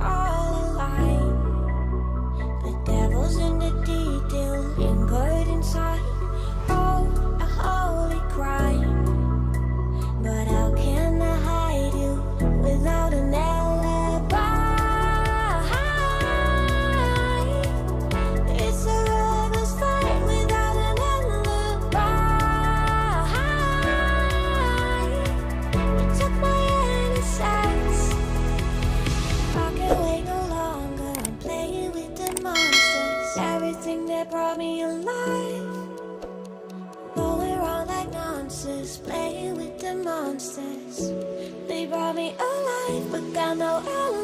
I I know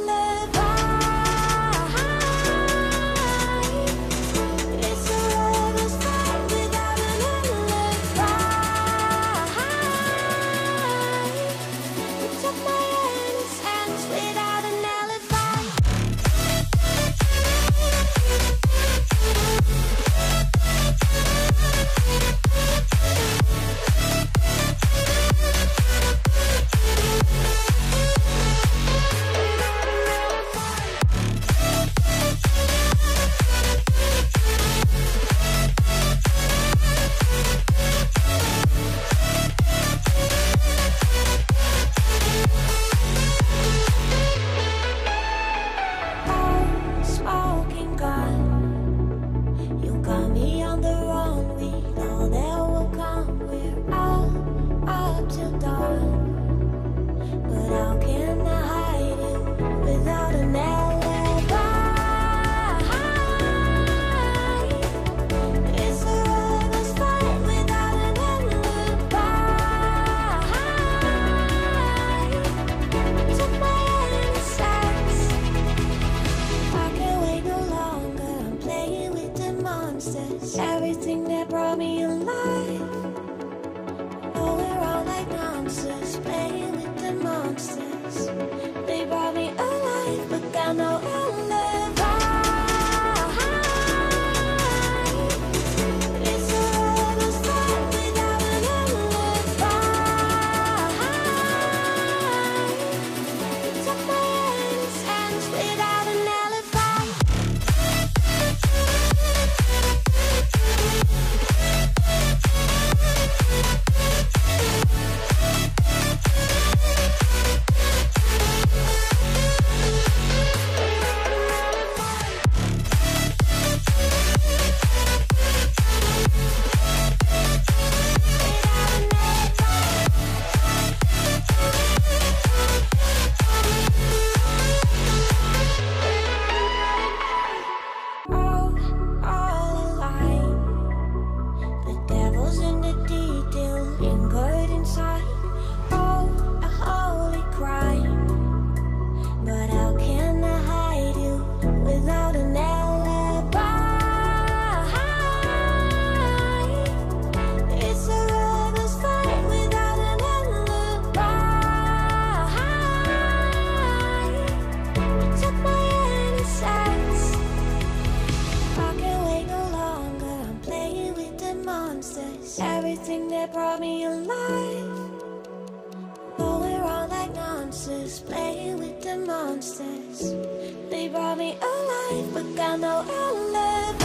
They brought me alive, but I know I'll live.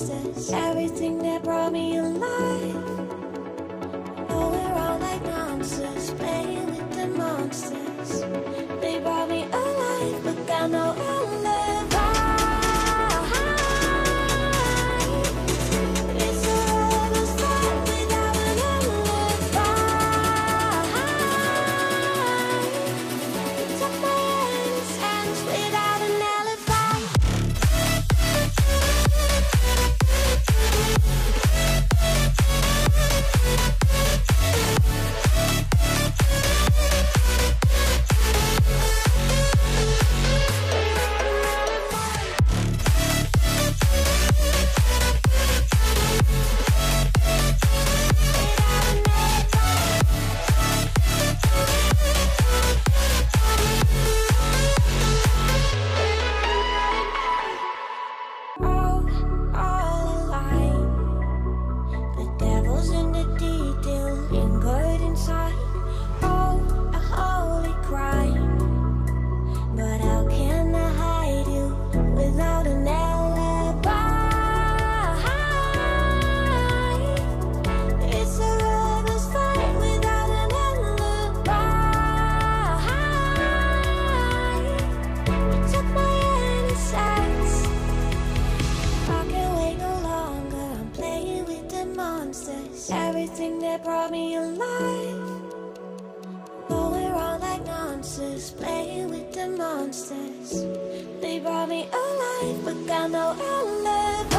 justice. Me alive. Going around like nonsense, playing with the monsters. They brought me alive, but I know I'll never